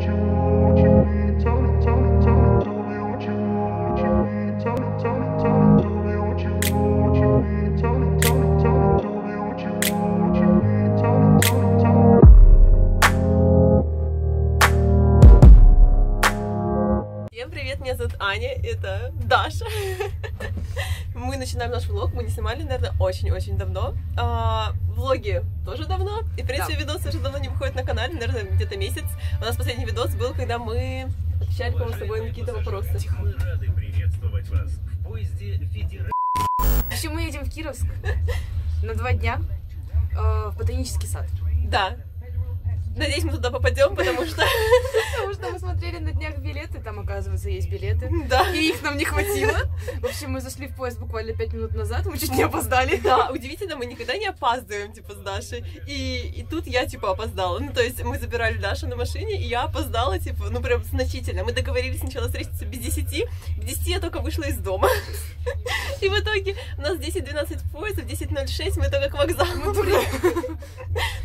you Всем привет, меня зовут Аня, это Даша. Мы начинаем наш влог, мы не снимали, наверное, очень-очень давно. А, влоги тоже давно, и, в принципе, видосы уже давно не выходят на канале, наверное, где-то месяц. У нас последний видос был, когда мы отвечали, по-моему, с тобой на какие-то вопросы. Мы рады приветствовать вас в поезде Федеральный. В общем, мы едем в Кировск на два дня э, в ботанический сад. Да. Надеюсь, мы туда попадем, потому что... Потому что мы смотрели на днях билеты, там, оказывается, есть билеты. Да. И их нам не хватило. В общем, мы зашли в поезд буквально пять минут назад, мы чуть не опоздали. Да, удивительно, мы никогда не опаздываем, типа, с Дашей. И, и тут я, типа, опоздала. Ну, то есть мы забирали Дашу на машине, и я опоздала, типа, ну, прям значительно. Мы договорились сначала встретиться без 10. К 10 я только вышла из дома. И в итоге у нас 10-12 поезд, в 10.06 мы только к вокзалу.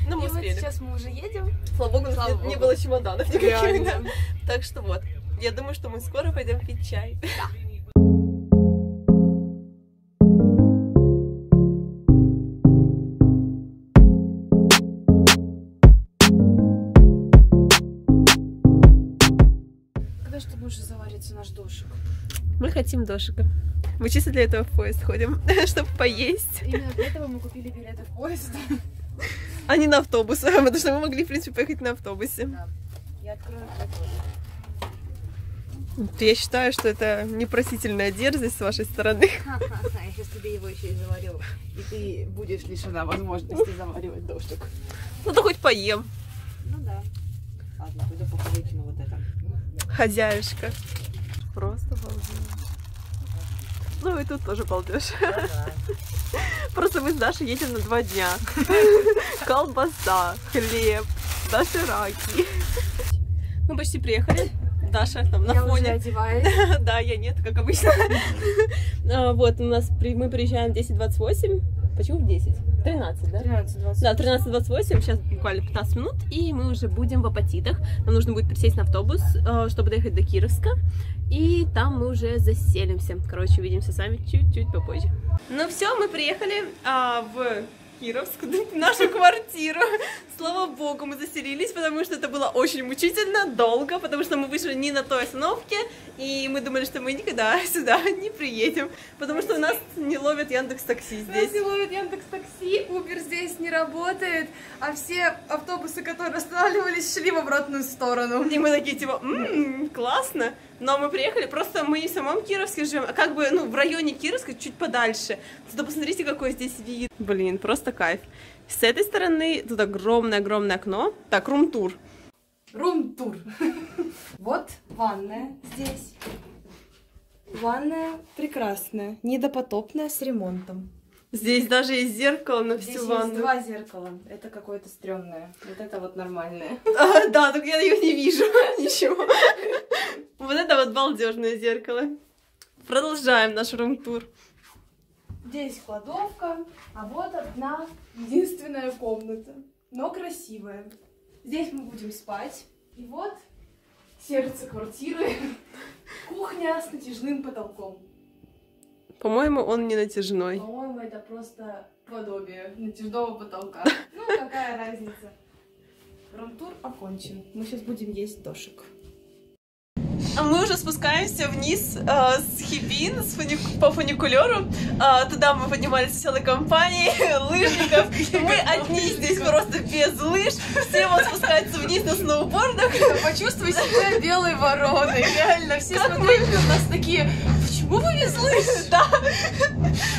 Ну, мы И вот успели. сейчас мы уже едем. Слава богу, Слава не- не богу. было чемоданов никаких. Да. Так что вот. Я думаю, что мы скоро пойдем пить чай. Когда что уже заварится наш дошик? Мы хотим дошика. Мы чисто для этого в поезд ходим, чтобы поесть, Именно для этого мы купили билеты в поезд. А не на автобус, потому что мы могли, в принципе, поехать на автобусе. Я открою твой тоже. Я считаю, что это непростительная дерзость с вашей стороны. Я сейчас тебе его еще и заварю. И ты будешь лишена возможности заваривать дошик. Ну, то хоть поем, Ну да. Ладно, пойду пока выкину вот это. хозяюшка. Просто балдеж. Ну и тут тоже балдеж. Просто мы с Дашей едем на два дня. Колбаса, хлеб, дошираки. Мы почти приехали. Даша там на Я уже фоне. одеваюсь. Да, я нет, как обычно. А, Вот, у нас мы приезжаем в 10.28. Почему в 10? 13, да? 13-20. Да, 13.28, сейчас буквально 15 минут, и мы уже будем в Апатитах. Нам нужно будет присесть на автобус, э, чтобы доехать до Кировска, и там мы уже заселимся. Короче, увидимся с вами чуть-чуть попозже. Ну все, мы приехали а, в Кировск, нашу квартиру. Слава богу, мы заселились, потому что это было очень мучительно, долго, потому что мы вышли не на той остановке, и мы думали, что мы никогда сюда не приедем, потому что у нас не ловят Яндекс Такси здесь. Здесь ловит Яндекс Такси, Uber здесь не работает, а все автобусы, которые останавливались, шли в обратную сторону. И мы такие, типа, «М, классно. Но мы приехали, просто мы не в самом Кировске живем, а как бы, ну, в районе Кировска, чуть подальше. Зато посмотрите, какой здесь вид. Блин, просто кайф. С этой стороны тут огромное-огромное окно. Так, рум-тур. Рум-тур. Вот ванная здесь. Ванная прекрасная, недопотопная, с ремонтом. Здесь даже есть зеркало на Здесь всю есть ванну. два зеркала. Это какое-то стрёмное. Вот это вот нормальное. А, да, только я ее не вижу. Ничего. Вот это вот балдежное зеркало. Продолжаем наш рум-тур. Здесь кладовка, а вот одна единственная комната, но красивая. Здесь мы будем спать. И вот сердце квартиры. Кухня с натяжным потолком. По-моему, он не натяжной. По-моему, это просто подобие натяжного потолка. Ну, какая разница. Румтур окончен. Мы сейчас будем есть дошик. Мы уже спускаемся вниз э, с Хибин, с фуни- по фуникулеру. А, туда мы поднимались целой компанией лыжников. Мы одни здесь просто без лыж. Все вниз на сноубордах. Почувствуй себя белой вороной. Реально, все смотрели на нас такие, почему вы без лыж? Да.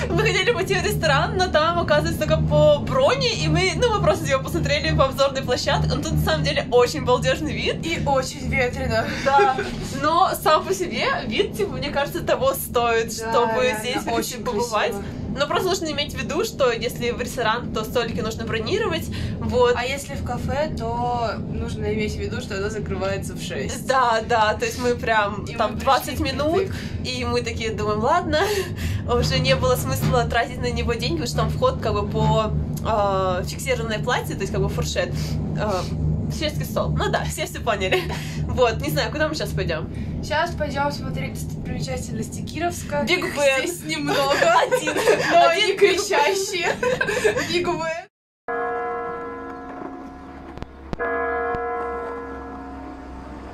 Мы хотели пойти в ресторан, но там, оказывается, только по броне. И мы, ну, мы просто его посмотрели по обзорной площадке. Но тут, на самом деле, очень балдежный вид. И очень ветрено. Да, но сам по себе вид, типа, мне кажется, того стоит, Да, чтобы здесь очень побывать. красиво. Но просто нужно иметь в виду, что если в ресторан, то столики нужно бронировать. Вот. А если в кафе, то нужно иметь в виду, что оно закрывается в 6. Да, да, то есть мы прям И там мы 20 пришли минут, и мы такие думаем, ладно, уже не было смысла тратить на него деньги, потому что там вход как бы по э, фиксированной плате, то есть как бы фуршет. э, Шведский стол. Ну да, все все поняли. Вот, не знаю, куда мы сейчас пойдем. Сейчас пойдем смотреть достопримечательности Кировска. Биг Их Бен. здесь немного, Один. но Один они Биг кричащие. Биг Бен.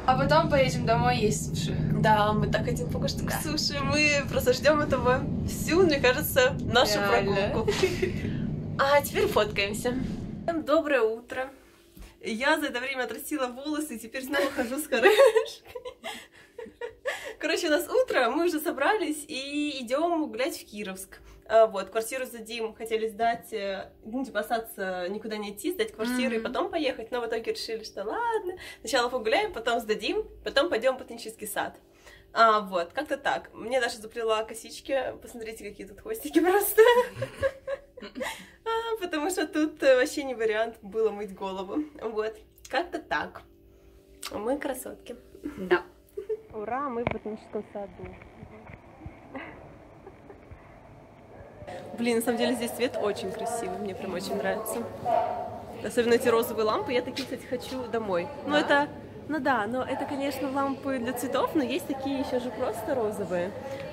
А потом поедем домой есть суши. Да, мы так хотим пока что к суши. Мы просто ждем этого всю, мне кажется, нашу Реально. прогулку. А теперь фоткаемся. Всем Доброе утро. Я за это время отрастила волосы и теперь снова хожу с корешкой. Короче, у нас утро, мы уже собрались и идем гулять в Кировск. А, Вот, квартиру сдадим, хотели сдать, э, ну, типа, остаться, никуда не идти, сдать квартиру и Мгм. потом поехать, но в итоге решили, что ладно, сначала погуляем, потом сдадим, потом пойдем в ботанический сад. А, вот, как-то так. Мне даже заплела косички, посмотрите, какие тут хвостики просто. Потому что тут э, вообще не вариант было мыть голову. Вот, как-то так. Мы красотки. Да. Ура, мы в ботаническом саду. Блин, на самом деле здесь цвет очень красивый, мне прям очень нравится. Особенно эти розовые лампы, я такие, кстати, хочу домой. Ну Да? это, ну да, но это, конечно, лампы для цветов, но есть такие еще же просто розовые.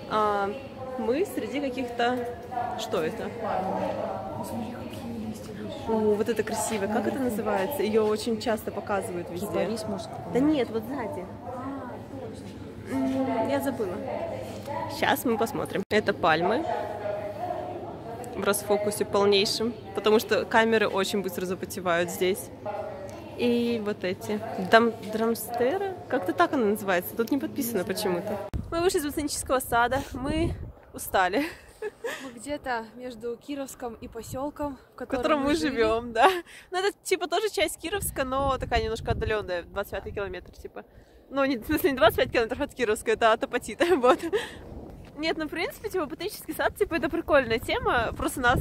А, мы среди каких-то... Что это? О, вот это красиво. Как это называется? Ее очень часто показывают везде. Да нет, вот сзади. Я забыла. Сейчас мы посмотрим. Это пальмы в расфокусе полнейшем, потому что камеры очень быстро запотевают здесь. И вот эти. Дам, драмстера? Как-то так она называется. Тут не подписано почему-то. Мы вышли из ботанического сада. Мы устали, Мы где-то между Кировском и поселком, в в котором, котором мы жили. живем, да. Ну, это типа тоже часть Кировска, но такая немножко отдаленная, 25 километр, типа. Ну, не, в смысле, не 25 километров от Кировска, это от Апатита, вот. Нет, ну, в принципе, типа, ботанический сад, типа, это прикольная тема, просто нас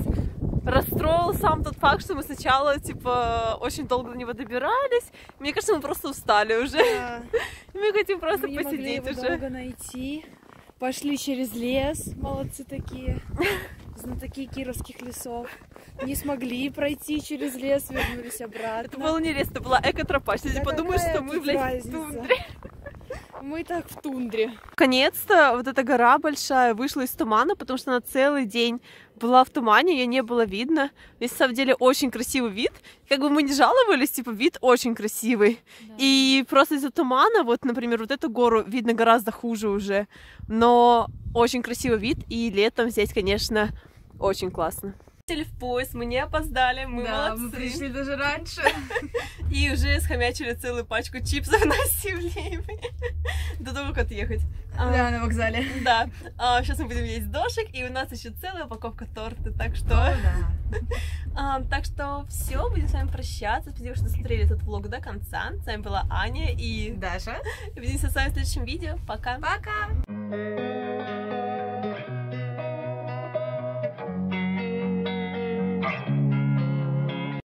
расстроил сам тот факт, что мы сначала, типа, очень долго до него добирались. Мне кажется, мы просто устали уже. Да, мы хотим просто мы не могли посидеть его уже. долго найти. Пошли через лес, молодцы такие, знатоки кировских лесов. Не смогли пройти через лес, вернулись обратно. Это был не лес, это была экотропа. Сейчас Да какая что мы, в тундре. Мы так в тундре. Наконец-то вот эта гора большая вышла из тумана, потому что она целый день была в тумане, ее не было видно. Здесь, на самом деле, очень красивый вид. Как бы мы не жаловались, типа, вид очень красивый. И просто из-за тумана, вот, например, вот эту гору видно гораздо хуже уже. Но очень красивый вид, и летом здесь, конечно, очень классно. Сели в поезд, мы не опоздали, мы да, молодцы. мы пришли даже раньше. И уже схомячили целую пачку чипсов на Севлееве. До того, как отъехать. А, Да, на вокзале. Да. сейчас мы будем есть дошек, и у нас еще целая упаковка торта, так что... Да. а, так что все, будем с вами прощаться. Спасибо, что смотрели этот влог до конца. С вами была Аня, и Даша. увидимся с вами в следующем видео. Пока! Пока.